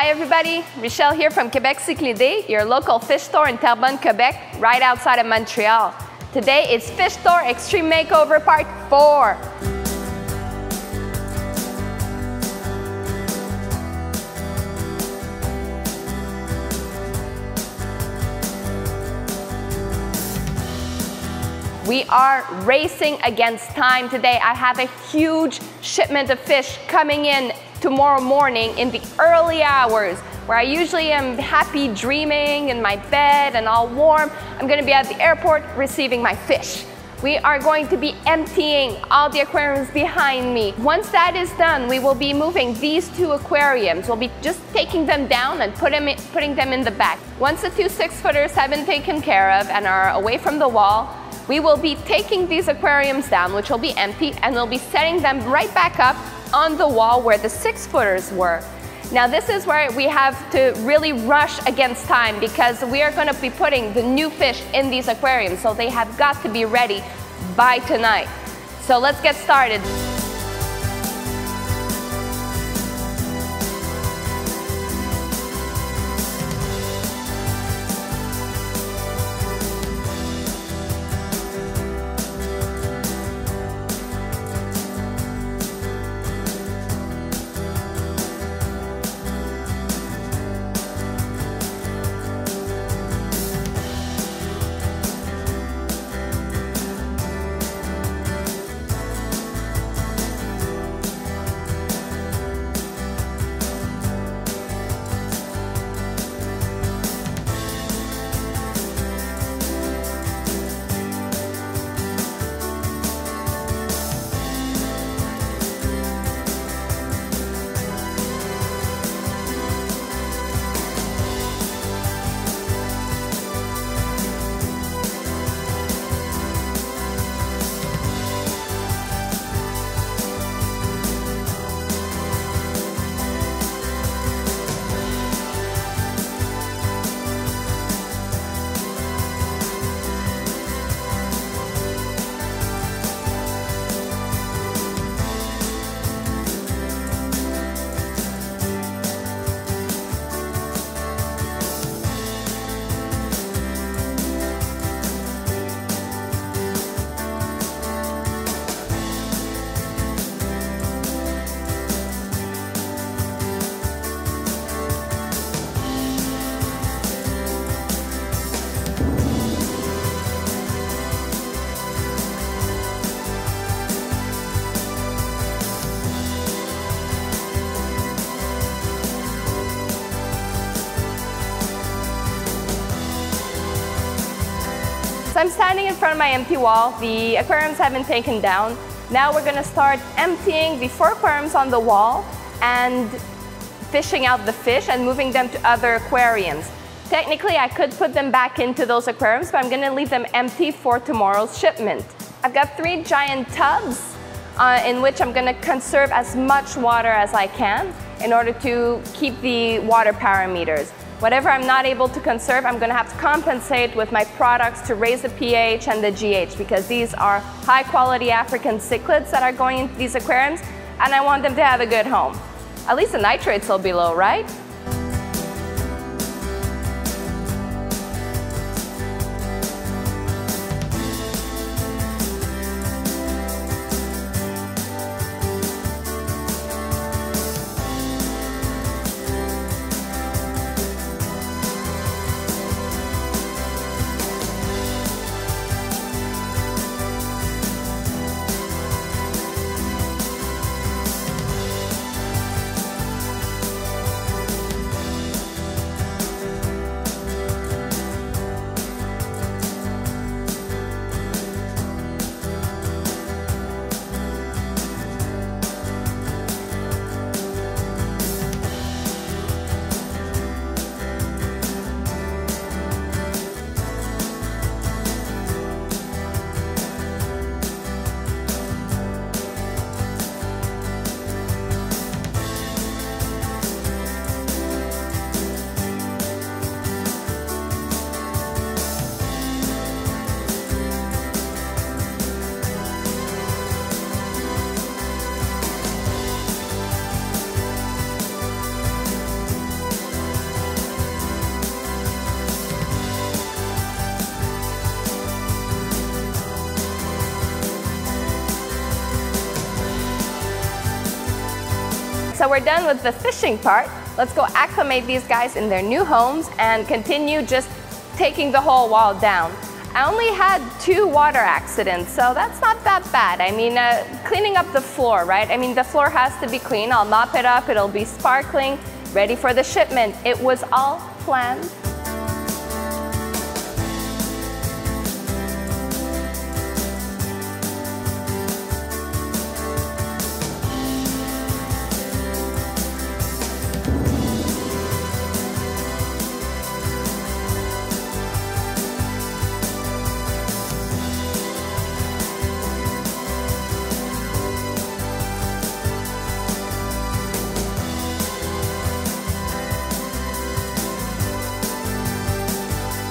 Hi everybody, Michelle here from Quebec Cichlides, your local fish store in Terrebonne, Quebec, right outside of Montreal. Today is Fish Store Extreme Makeover Part 4. We are racing against time today. I have a huge shipment of fish coming in tomorrow morning in the early hours where I usually am happy dreaming in my bed and all warm. I'm gonna be at the airport receiving my fish. We are going to be emptying all the aquariums behind me. Once that is done, we will be moving these two aquariums. We'll be just taking them down and put them in, putting them in the back. Once the two six footers have been taken care of and are away from the wall, we will be taking these aquariums down, which will be empty, and we'll be setting them right back up on the wall where the six footers were. Now this is where we have to really rush against time because we are gonna be putting the new fish in these aquariums, so they have got to be ready by tonight. So let's get started. So I'm standing in front of my empty wall. The aquariums have been taken down. Now we're gonna start emptying the four aquariums on the wall and fishing out the fish and moving them to other aquariums. Technically, I could put them back into those aquariums, but I'm gonna leave them empty for tomorrow's shipment. I've got three giant tubs uh, in which I'm gonna conserve as much water as I can in order to keep the water parameters. Whatever I'm not able to conserve, I'm gonna have to compensate with my products to raise the pH and the GH because these are high quality African cichlids that are going into these aquariums and I want them to have a good home. At least the nitrates will be low, right? So we're done with the fishing part. Let's go acclimate these guys in their new homes and continue just taking the whole wall down. I only had two water accidents, so that's not that bad. I mean, uh, cleaning up the floor, right? I mean, the floor has to be clean. I'll mop it up, it'll be sparkling, ready for the shipment. It was all planned.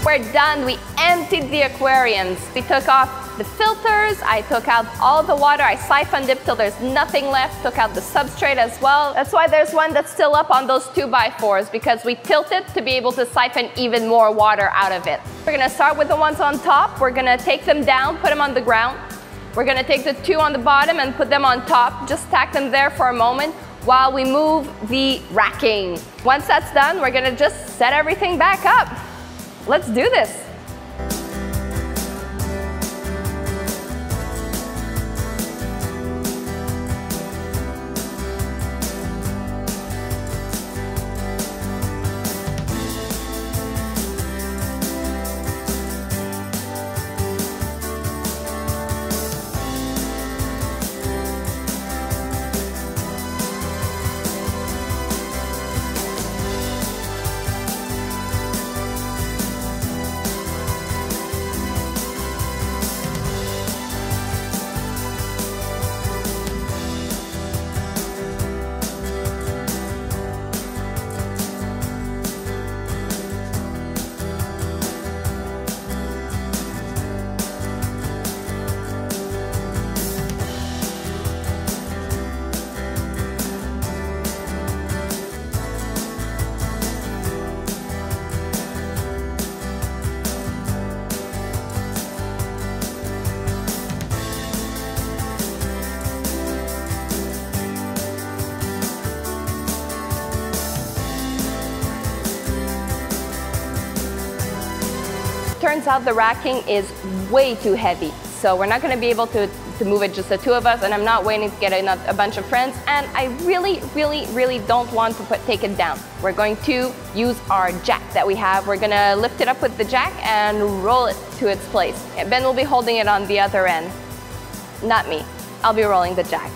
We're done, we emptied the aquariums. We took off the filters, I took out all the water, I siphoned it till there's nothing left, took out the substrate as well. That's why there's one that's still up on those two by fours because we tilted it to be able to siphon even more water out of it. We're gonna start with the ones on top, we're gonna take them down, put them on the ground. We're gonna take the two on the bottom and put them on top, just stack them there for a moment while we move the racking. Once that's done, we're gonna just set everything back up. Let's do this. Turns out the racking is way too heavy. So we're not gonna be able to, to move it just the two of us and I'm not waiting to get a, a bunch of friends and I really, really, really don't want to put, take it down. We're going to use our jack that we have. We're gonna lift it up with the jack and roll it to its place. Ben will be holding it on the other end. Not me, I'll be rolling the jack.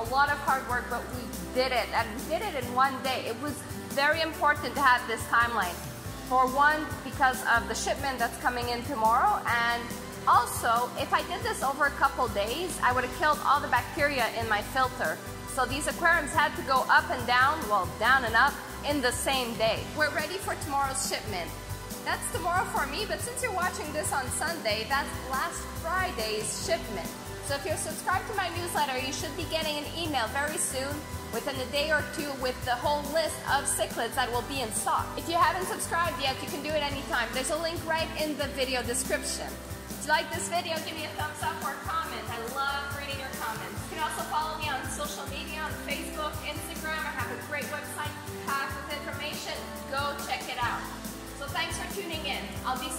A lot of hard work, but we did it. And we did it in one day. It was very important to have this timeline. For one, because of the shipment that's coming in tomorrow, and also, if I did this over a couple days, I would have killed all the bacteria in my filter. So these aquariums had to go up and down, well, down and up, in the same day. We're ready for tomorrow's shipment. That's tomorrow for me, but since you're watching this on Sunday, that's last Friday's shipment. So if you're subscribed to my newsletter, you should be getting an email very soon, within a day or two, with the whole list of cichlids that will be in stock. If you haven't subscribed yet, you can do it anytime. There's a link right in the video description. If you like this video, give me a thumbs up or a comment. I love reading your comments. You can also follow me on social media, on Facebook, Instagram. I have a great website packed with information. Go check it out. So thanks for tuning in. I'll be